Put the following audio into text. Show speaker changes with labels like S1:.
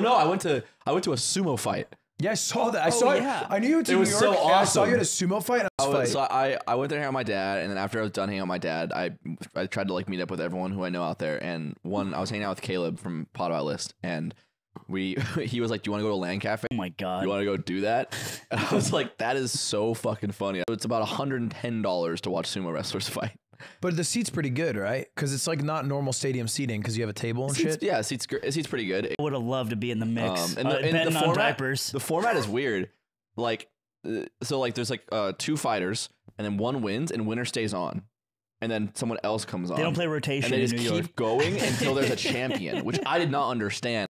S1: No, I went to I went to a sumo fight.
S2: Yeah, I saw that. I oh, saw
S3: yeah.
S2: it. I knew you went to
S1: It
S2: New
S1: was
S2: York.
S1: so
S2: and I saw you at a sumo fight. And I
S1: I
S2: was
S1: was, so. I, I went there hanging out with my dad, and then after I was done hanging out with my dad, I I tried to like meet up with everyone who I know out there. And one, I was hanging out with Caleb from Pod Out List, and we he was like, "Do you want to go to Land Cafe?
S3: Oh my god.
S1: You want to go do that?" And I was like, "That is so fucking funny." It's about hundred and ten dollars to watch sumo wrestlers fight.
S2: But the seat's pretty good, right? Because it's like not normal stadium seating because you have a table and
S1: Seats,
S2: shit.
S1: yeah, seats gr- seats pretty good.
S3: Would have loved to be in the mix.
S1: Um, and
S3: uh,
S1: the, and the format,
S3: diapers.
S1: the format is weird. Like, uh, so like there's like uh, two fighters, and then one wins, and winner stays on, and then someone else comes on.
S3: They don't play rotation
S1: and they
S3: in
S1: just
S3: New
S1: keep
S3: York.
S1: going until there's a champion, which I did not understand.